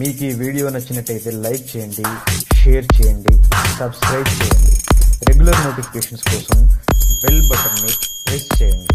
మీకు ఈ వీడియో నచ్చినట్టయితే లైక్ చేయండి షేర్ చేయండి సబ్స్క్రైబ్ చేయండి. రెగ్యులర్ నోటిఫికేషన్స్ కోసం బెల్ బటన్ని ప్రెస్ చేయండి.